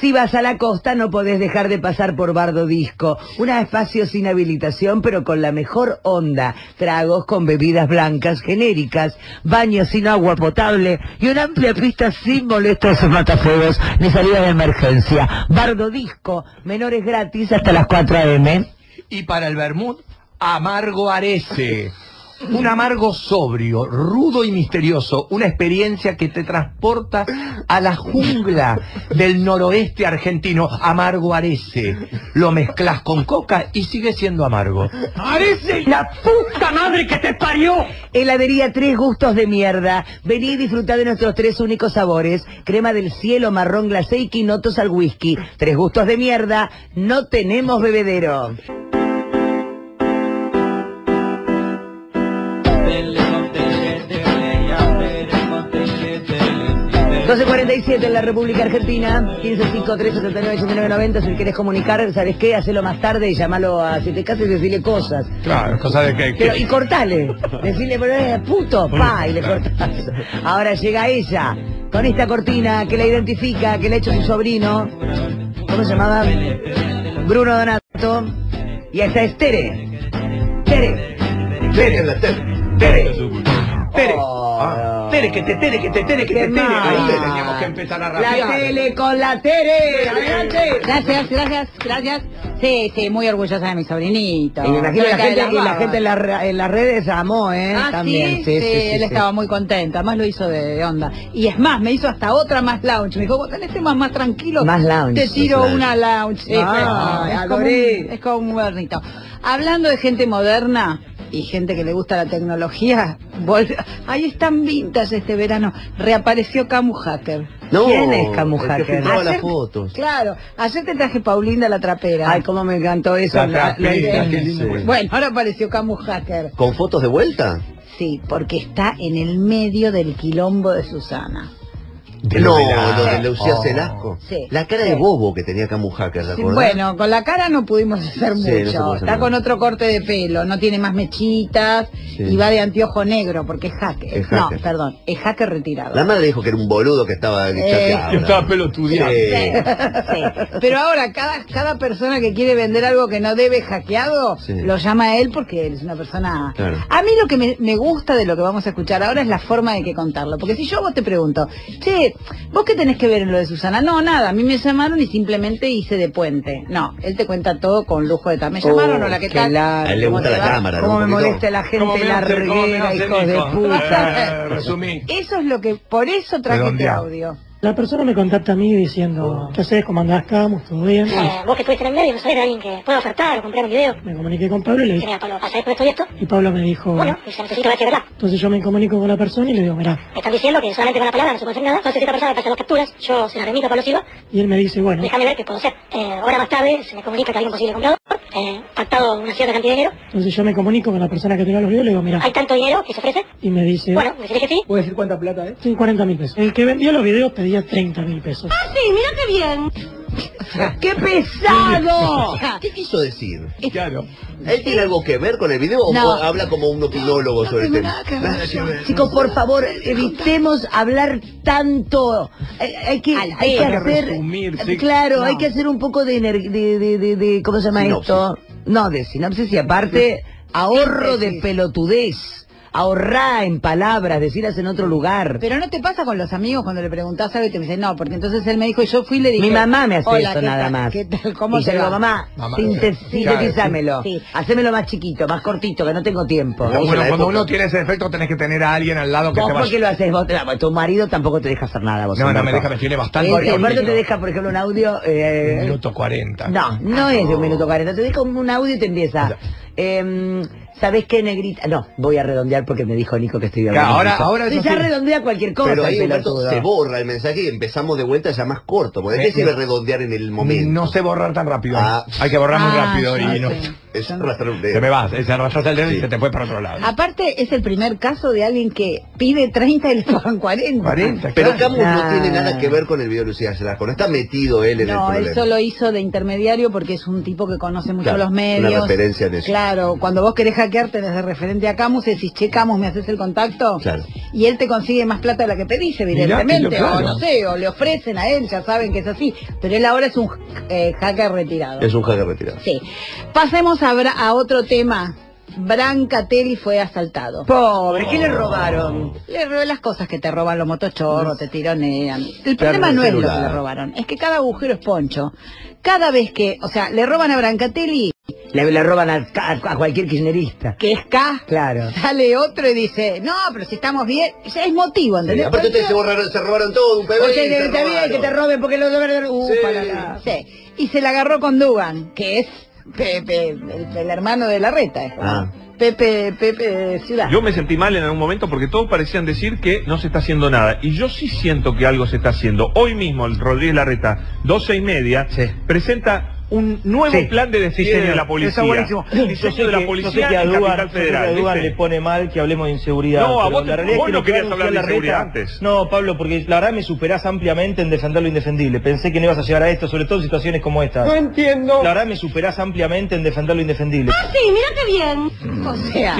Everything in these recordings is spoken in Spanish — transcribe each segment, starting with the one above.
Si vas a la costa no podés dejar de pasar por Bardo Disco, un espacio sin habilitación pero con la mejor onda, tragos con bebidas blancas genéricas, baños sin agua potable y una amplia pista sin molestos matafuegos ni salida de emergencia. Bardo Disco, menores gratis hasta las 4 a.m. Y para el Bermud, Amargo Arece. Un amargo sobrio, rudo y misterioso, una experiencia que te transporta a la jungla del noroeste argentino, amargo arece. Lo mezclas con coca y sigue siendo amargo. ¡Arece la puta madre que te parió! Heladería Tres Gustos de Mierda. Vení y disfrutá de nuestros tres únicos sabores. Crema del cielo, marrón glacé y quinotos al whisky. Tres Gustos de Mierda. No tenemos bebedero. 12.47 en la República Argentina, 1553-79-8990, si querés comunicar, ¿sabes qué? Hacelo más tarde y llamalo a Siete Casas y decirle cosas. Claro, cosa de que... Pero, y cortale, decirle, pero es puto, pa, y le cortás. Ahora llega ella, con esta cortina que la identifica, que le ha hecho su sobrino, ¿cómo se llamaba? Bruno Donato, y esta es Tere. Tere. Tere, la Tere. Tere. Tere. Oh, Ah, Tere, que te tere, que te tere, que te tere. Ahí teníamos que empezar a La rapear. tele con la Tere. Adelante. Gracias, gracias, gracias. Sí, sí, muy orgullosa de mi sobrinito. Y me imagino la gente, y la gente en, la en las redes amó, ¿eh? Ah, También. ¿sí? Sí, él estaba muy contento, además lo hizo de, de onda. Y es más, me hizo hasta otra más lounge. Me dijo, vos tenés temas más tranquilos. Más lounge. Te tiro una lounge. Sí, Ah, es, como un, es como un modernito. Hablando de gente moderna y gente que le gusta la tecnología, ahí están vintage este verano. Reapareció Camu Hacker. No, ¿Quién es Camu Hacker? las Ayer- fotos. Claro, ayer te traje Paulinda la trapera. Ay, cómo me encantó eso. La La- lo trapera, hice- qué lindo. Sí. Bueno, ahora apareció Camu Hacker. ¿Con fotos de vuelta? Sí, porque está en el medio del quilombo de Susana. De no, lo de la- lo de Lucía Oh. Celasco. Sí, La cara sí. de bobo que tenía Camu Hacker, ¿te Sí, bueno, con la cara no pudimos hacer Sí, no se mucho. hacer está nada. con otro corte de pelo, no tiene más mechitas Sí. y va de anteojo negro porque es hacker. Es No, perdón, es hacker retirado. La madre dijo que era un boludo que estaba Eh. Que estaba pelotudeando. Sí. Sí, Pero ahora cada, cada persona que quiere vender algo que no debe hackeado, Sí. lo llama a él porque él es una persona... Claro. A mí lo que me, me gusta de lo que vamos a escuchar ahora es la forma de que contarlo. Porque si yo vos te pregunto, che, ¿vos qué tenés que ver en lo de Susana? No, nada, a mí me llamaron y simplemente hice de puente. No, él te cuenta todo con lujo de tal. ¿Me llamaron Oh, o la que qué tal? A él le ¿Cómo gusta la va? cámara, Un me molesta la ¿Cómo gente me larguera, hijos de puta. Eh, resumí. Eso es lo que, por eso traje este audio. La persona me contacta a mí diciendo, ¿qué haces? ¿Cómo andás, Camus? ¿Todo bien? Eh, vos que estuviste en el medio, no sabés de alguien que pueda ofertar o comprar un video. Me comuniqué con Pablo y le dije, mira, Pablo, pasa esto, esto y esto. y Pablo me dijo, Bueno, y se necesita ver si es verdad. entonces yo me comunico con la persona y le digo, mirá, Me están diciendo que solamente con la palabra no se puede hacer nada. Entonces esta persona me pasa dos capturas, yo se las remito a Pablo Silva, y él me dice, bueno, déjame ver qué puedo hacer. Eh, ahora más tarde se me comunica que hay un posible comprador, eh, pactado una cierta cantidad de dinero. entonces yo me comunico con la persona que tenga los videos y le digo, mirá, Hay tanto dinero que se ofrece. y me dice, Bueno, me que sí. ¿Puedes decir cuánta plata es? sí, 40 mil pesos. El que vendía los videos pedía 30 mil pesos. ¡Qué pesado! ¿Qué quiso decir? Claro. ¿Él tiene algo que ver con el video o No. habla como un opinólogo sobre el tema? Chicos, por favor, evitemos hablar tanto. Hay, hay que, hay que que hacer, resumir, sí. claro, No. hay que hacer un poco de, ener- de, de, de, de- ¿cómo se llama Sinopsis. esto? No, de sinopsis y aparte ahorro de pelotudez. Ahorrá en palabras, decirlas en otro lugar. Pero no te pasa con los amigos cuando le preguntás algo y te dicen, no, porque entonces él me dijo y yo fui y le dije... Mi mamá me hace "Hola, eso ¿qué nada tal? más. ¿Qué tal? ¿Cómo y te digo, va?". mamá, Mamá, sintes- sí. Hacémelo más chiquito, más cortito, que no tengo tiempo. Bueno, cuando uno tiene ese defecto tenés que tener a alguien al lado que Vos te por qué vaya. lo haces vos, Te- tu marido tampoco te deja hacer nada vos. No, no me deja, me tiene bastante. Este, Humberto tiempo. te deja, por ejemplo, un audio. eh, Un minuto cuarenta. No, no es de un minuto cuarenta. Te deja un, un audio y te empieza. Eh, ¿Sabés qué, negrita? No, voy a redondear porque me dijo Nico que estoy Claro, hablando. ahora- mucho. ahora eso Y ya sí. redondea cualquier cosa. Pero ahí el Humberto pelotudo. se borra el mensaje y empezamos de vuelta ya más corto. Porque Eh, ¿qué sirve eh, redondear en el momento? No sé borrar tan rápido. Ah. Hay que borrar muy Ah, rápido ya y no. sé. Es arrastrar un dedo. Se me va, se arrastras el dedo y Sí. se te fue para otro lado. Aparte, es el primer caso de alguien que pide 30 y le pagan 40. 40, Pero claro. Camus Ah. no tiene nada que ver con el video de Lucía Celasco. No está metido él en No, el él problema. solo hizo de intermediario porque es un tipo que conoce mucho Claro, los medios. una referencia en eso. Claro, cuando vos querés hackear hackearte desde referente a Camus y decís, che, Camus, ¿me haces el contacto? Claro. Y él te consigue más plata de la que pedís, evidentemente, o no sé, o le ofrecen a él, ya saben que es así. Pero él ahora es un eh, hacker retirado. Es un hacker retirado. Sí. Pasemos a, a otro tema. Brancatelli fue asaltado. Pobre, ¿qué le robaron? Le robó las cosas que te roban los motochorros, te tironean. El problema no es lo que le robaron, es que cada agujero es poncho. Cada vez que, o sea, le roban a Brancatelli, Le, le roban a, a- a cualquier kirchnerista. que es K, Claro. sale otro y dice, no, pero si estamos bien, es motivo, Sí, ¿entendés? aparte ustedes se, borraron, se robaron todo, un PBI. Oye, se está bien que te roben porque los de uh, Sí. para la- Sí. Y se la agarró con Dugan, que es Pepe, el, el hermano de la reta. Ah. Pepe, Pepe Ciudad. Yo me sentí mal en algún momento porque todos parecían decir que no se está haciendo nada. Y yo sí siento que algo se está haciendo. Hoy mismo el Rodríguez Larreta, 12 y media, Sí. presenta un nuevo Sí. plan de Sí, despliegue señor. de la policía. Está buenísimo. Diseño de la policía que a en Dugan, Capital yo sé que a le pone mal que hablemos de inseguridad. No, a vos la realidad vos es que no que querías hablar de inseguridad antes. No, Pablo, porque la verdad me superás ampliamente en defender lo indefendible. Pensé que no ibas a llegar a esto, sobre todo en situaciones como esta. No entiendo. La verdad me superás ampliamente en defender lo indefendible. Sí, mira qué bien. O sea,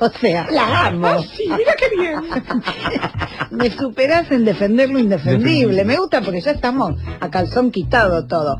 o sea, la amo. mira qué bien. Me superás en defender lo indefendible. Me gusta porque ya estamos a calzón quitado todo.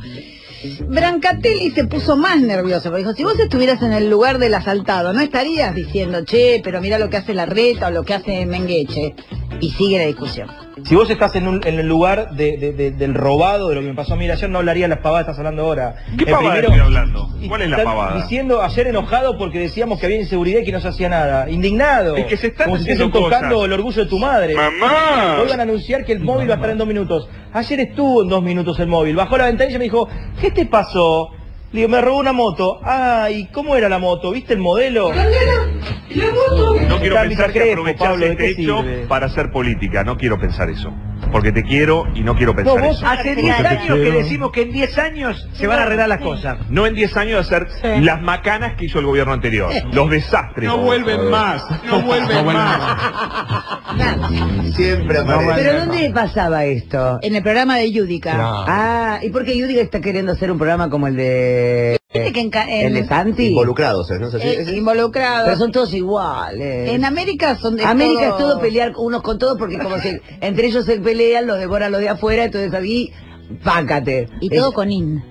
Brancatelli se puso más nervioso, porque dijo, si vos estuvieras en el lugar del asaltado, no estarías diciendo, che, pero mira lo que hace la reta o lo que hace Mengueche. Y sigue la discusión. Si vos estás en, un- en el lugar de- de- de- del robado, de lo que me pasó a mí ayer, no hablaría las pavadas que estás hablando ahora. ¿Qué Eh, pavada primero- estoy hablando? ¿Cuál es la pavada? Diciendo ayer enojado porque decíamos que había inseguridad y que no se hacía nada. Indignado. Es que se están Como si estuviesen tocando cosas. el orgullo de tu madre. ¡Mamá! Hoy van a anunciar que el móvil va a estar en dos minutos. Ayer estuvo en dos minutos el móvil. Bajó la ventanilla y me dijo, ¿qué te pasó? Le digo, me robó una moto. Ay, ¿cómo era la moto? ¿Viste el modelo? No quiero pensar que ¿de este hecho para hacer política. No quiero pensar eso. Porque te quiero y no quiero pensar No, vos eso. Hace 10 años que decimos que en 10 años se van a arreglar las cosas. No en 10 años de hacer las macanas que hizo el gobierno anterior. Los desastres. No vuelven más, no vuelven más. Siempre aparece. ¿Pero dónde pasaba esto? En el programa de Yudica. Ah, ¿y por qué Yudica está queriendo hacer un programa como el de... Que en ca- en- el de Santi? Involucrados, ¿eh? ¿no? sé si- Eh, involucrados. Pero son todos iguales. En América son de América es todo pelear unos con todos porque como si entre ellos se pelean, los devoran los de afuera, entonces ahí, pácate. Y todo es, con IN.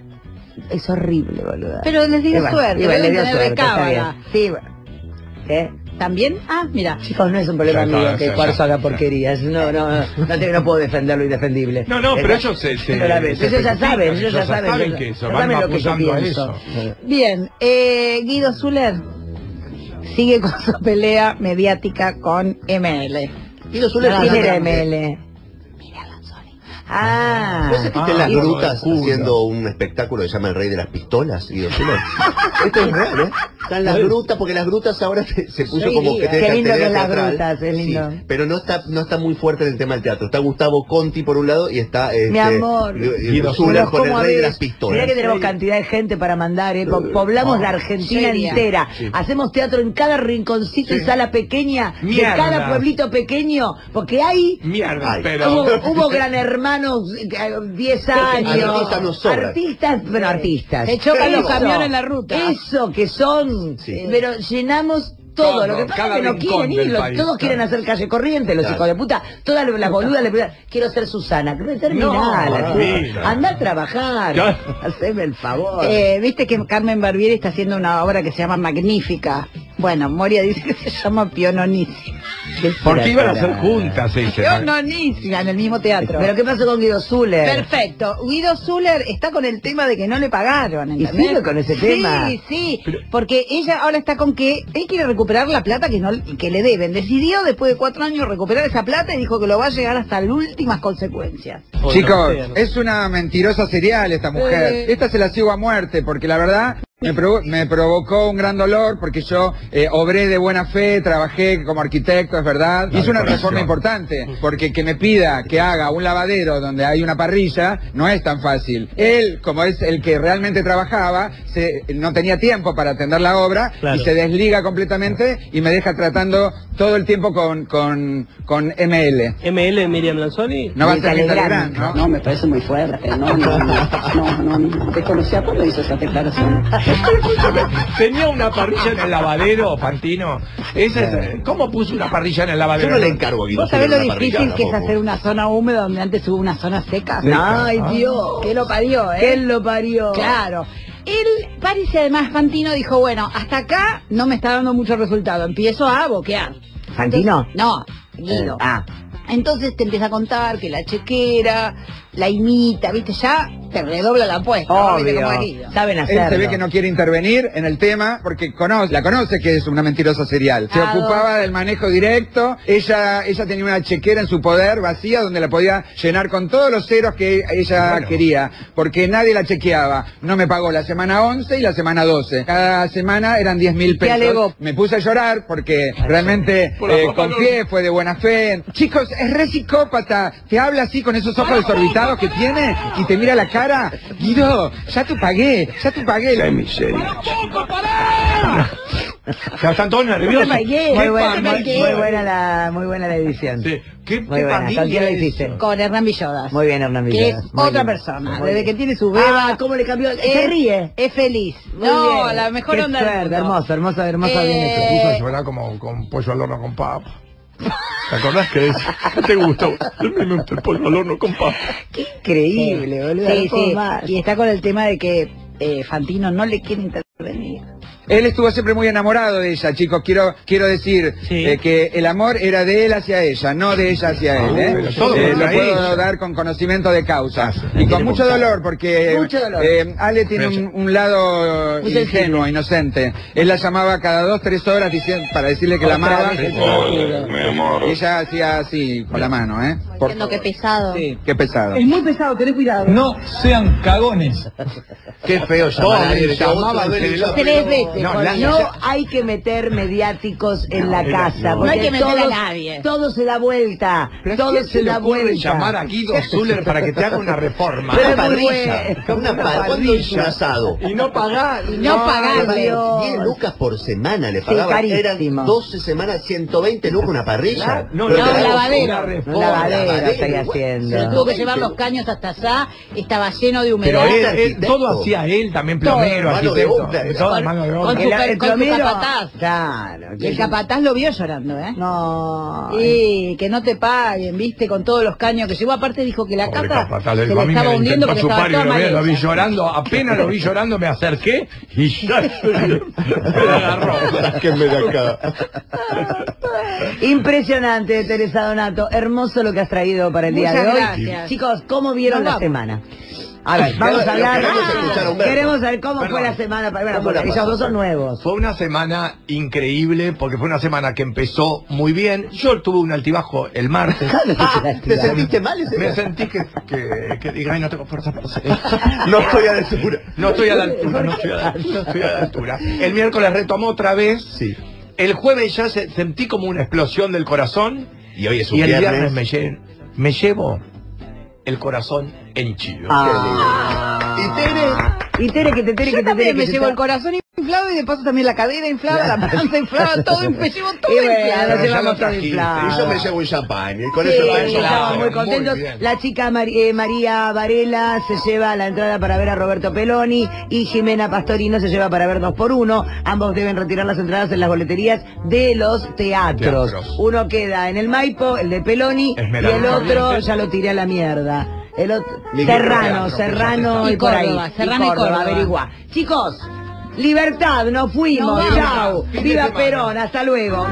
es horrible, boludo. Pero les dio suerte, Igual, deben le dio suerte, está bien. Sí. ¿Eh? ¿También? Ah, mira. Chicos, no es un problema mío que. Cuarzo haga porquerías. No, no, no, no, te- no puedo defender lo indefendible. No, no, pero ellos se- se- Sinceramente, se ellos ya saben, ellos ya ellos saben. saben ellos- que ya van saben lo que yo pienso. eso. Bien, eh, Guido Zuller sigue con su pelea mediática con ML. Guido Zuller ¿Quién fue era ML? Ah, ¿Vos estuviste en las Ah, grutas haciendo un espectáculo que se llama El Rey de las Pistolas? Guido Zuller? Esto es real, ¿eh? Están las grutas, porque las grutas ahora se, se puso Sí, como que qué lindo que las grutas, es lindo. Sí, pero no está, no está muy fuerte en el tema del teatro. Está Gustavo Conti por un lado y está este, Mi amor. Guido Me Zuller con El Rey de las Pistolas. Mirá que tenemos cantidad de gente para mandar, ¿eh? Po- Poblamos la Argentina Seria. entera. Sí. Hacemos teatro en cada rinconcito y sala pequeña, Mierda. de cada pueblito pequeño, porque hay Mierda, pero... Hubo, hubo gran hermano, eh, 10 años. artistas nos sobran. Artistas, pero artistas. Se chocan los Eso, camiones en la ruta. Eso que son. Sí. Pero llenamos todo. Todo, Lo que pasa es que no quieren ir. del los- país, todos claro. quieren hacer calle corriente, los Claro. hijos de puta. Todas las boludas le preguntan, quiero ser Susana. Terminala, No. Anda a trabajar. Claro. Haceme el favor. Eh, Viste que Carmen Barbieri está haciendo una obra que se llama Magnífica. Bueno, Moria dice que se llama Piononísima. Porque iban a ser juntas, se dice. Piononísima en el mismo teatro. Pero ¿qué pasó con Guido Zuller? Perfecto. Guido Zuller está con el tema de que no le pagaron. ¿Y ¿entendés? sigue con ese tema? Sí, sí. Porque ella ahora está con que él quiere recuperar la plata que no que le deben. Decidió después de cuatro años recuperar esa plata y dijo que lo va a llegar hasta las últimas consecuencias. Chicos, es una mentirosa serial esta mujer. Eh. Esta se la sigo a muerte porque la verdad me, provo- me provocó un gran dolor porque yo eh, obré de buena fe, trabajé como arquitecto, es verdad. Hice una reforma importante porque que me pida que haga un lavadero donde hay una parrilla no es tan fácil. Él, como es el que realmente trabajaba, se- no tenía tiempo para atender la obra y se desliga completamente y me deja tratando todo el tiempo con, con, con ML. ML Miriam Lanzoni. No va a ser. Legrand, ¿no? No, me parece muy fuerte. No, no, no, no, no. Desconocía cuándo hizo esa declaración. Escúchame, Tenía una parrilla en el lavadero, Fantino. Ese es- ¿Cómo puso una parrilla en el Yo lavadero? no le encargo a Guido ¿Vos sabés lo difícil que es hacer una zona húmeda donde antes hubo una zona seca? Ay, Dios. Que lo parió, ¿eh? ¿Quién lo parió? Claro. Él parece además, Fantino dijo, bueno, hasta acá no me está dando mucho resultado, empiezo a boquear. ¿Fantino? Entonces- no, Guido. Eh, ah. Entonces te empieza a contar que la chequera, la imita, viste, ya te redobla la apuesta. ¿no? ¿Viste cómo es Obvio. Saben Él hacerlo. se ve que no quiere intervenir en el tema porque conoce, la conoce que es una mentirosa serial. Se ocupaba del manejo directo, ella, ella tenía una chequera en su poder vacía donde la podía llenar con todos los ceros que ella Bueno. quería, porque nadie la chequeaba. No me pagó la semana 11 y la semana 12. Cada semana eran 10 mil ¿Qué pesos. alegó? Me puse a llorar porque realmente Por eh, confié, fue de buena fe. Chicos, es re psicópata. Te habla así con esos ojos desorbitados que tiene y te mira la cara. Guido, ya te pagué, ya te pagué. ¡Qué miseria! Ya están todos nerviosos. pagué, Muy ¿Qué buena, muy, muy buena la, muy buena la edición. Sí. ¿Qué, Muy qué buena. ¿Con quién la hiciste? Con Hernán Villodas. Muy bien, Hernán Que es Muy otra bien. persona. Muy Desde bien. que tiene su beba. Ah, ¿cómo le cambió? es- Se ríe. Es feliz. Muy no, bien. la mejor Qué onda suerte. Hermoso, hermoso, hermoso Eh, bien Se hecho. puso a llorar como con pollo al horno con papa. ¿Te acordás que es? ¿Qué te gustó? A mí me gusta el pollo al horno con papa. Increíble, boludo. Sí, no puedo sí. Y está con el tema de que eh, Fantino no le quiere Él estuvo siempre muy enamorado de ella, chicos. Quiero quiero decir Sí. eh, que el amor era de él hacia ella, no de ella hacia él. ¿eh? todo Eh, contra lo puedo ella. dar con conocimiento de causa. Y tiene con mucho dolor, porque Mucho dolor. eh, Ale tiene un, un lado Muy ingenuo, inocente. Él la llamaba cada dos, tres horas diciendo, para decirle que la amaba. Y ella hacía así, con la mano, ¿eh? Por qué pesado. Sí, qué pesado. muy pesado, tenés cuidado. No sean cagones. Qué feo Llamar Tres veces. No. No hay que meter mediáticos en la casa. no. No hay que meter a todo- nadie. Todo se da vuelta. Pero ¿a todo se le da vuelta. llamar a Guido Zuller para que te haga una reforma? Pero Una parrilla. Una pa- ¿Cuándo hizo un asado? Y no pagar. Y no pagarle. Dios. 10 lucas por semana le Sí, pagaban. carísimo. Eran 12 semanas, 120 lucas una parrilla. No, Pero no, daban lavadero. reforma, lavadero estoy igual. haciendo. Se tuvo que llevar los caños hasta allá, estaba lleno de Pero humedad. él, él- arquitecto. todo hacía él, también plomero, Todo, mano de arquitecto. Con- mano de con obra. tu- El, el con tu plomero- capataz. Claro. Y el capataz lo vio llorando, ¿eh? No. Sí, que no te paguen, viste, con todos los caños que llevó. Aparte dijo que la Pobre casa capataz, se le estaba hundiendo porque estaba y toda lo vi, lo vi hecha. llorando, apenas lo vi llorando me acerqué y ya me agarró. Sáquenme de acá. Impresionante, Teresa Donato. Hermoso lo que has traído para el día de hoy. Chicos, ¿cómo vieron la semana? A ver, vamos a hablar. Queremos saber cómo Perdón. fue la semana para bueno, ¿Cómo la porque ellos dos son nuevos. Fue una semana increíble porque fue una semana que empezó muy bien. Yo tuve un altibajo el martes. ¿Te sentiste mal ese Me día? sentí que, que, que diga, ay, no tengo fuerza para hacer esto. No estoy a la altura. No estoy a la altura, no estoy a la, no estoy a la altura. El miércoles retomó otra vez. Sí. El jueves ya se- sentí como una explosión del corazón. Y hoy es un Y el viernes. viernes me, lle- me llevo el corazón henchido. Ah. Y Tere, Y Tere, que te Tere, Yo que te Tere, también me llevo el corazón inflado y de paso también la cadera inflada, la panza inflada, todo, me llevo todo Y bueno, inflado. nos llevamos todo inflado. y yo me llevo un champán. Y con Sí, eso lo lo hizo estamos Claro, muy contentos. muy la chica Mar- eh, María Varela se lleva la entrada para ver a Roberto Peloni y Jimena Pastorino se lleva para ver dos por uno. Ambos deben retirar las entradas en las boleterías de los teatros. Teatros. Uno queda en el Maipo, el de Peloni, Esmeralda y el otro Corrientes. ya lo tiré a la mierda. El otro, Serrano, Serrano y, por está. ahí. Y Córdoba, Serrano y Córdoba. averigua. Chicos, libertad, nos fuimos, de Viva. Perón, hasta luego.